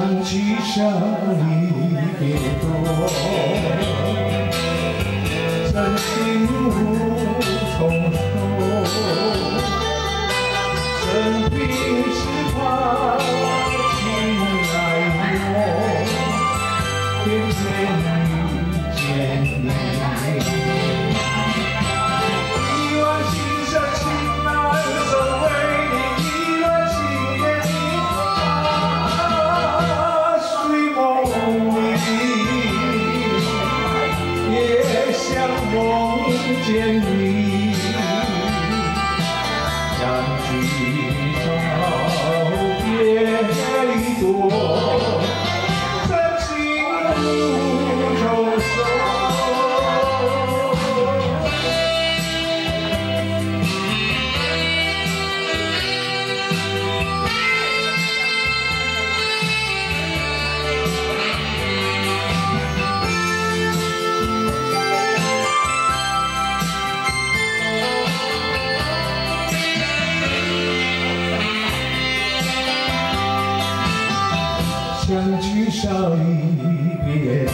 相聚少，离别多，真情无从守。生平只盼情来浓，偏偏遇见你。不见你相聚少，离别多，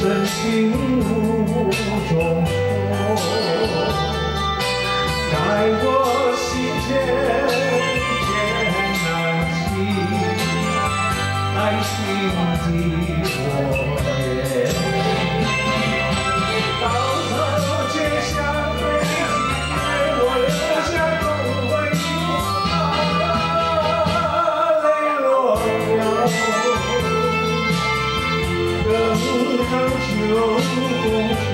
真情无重逢，在我心间。road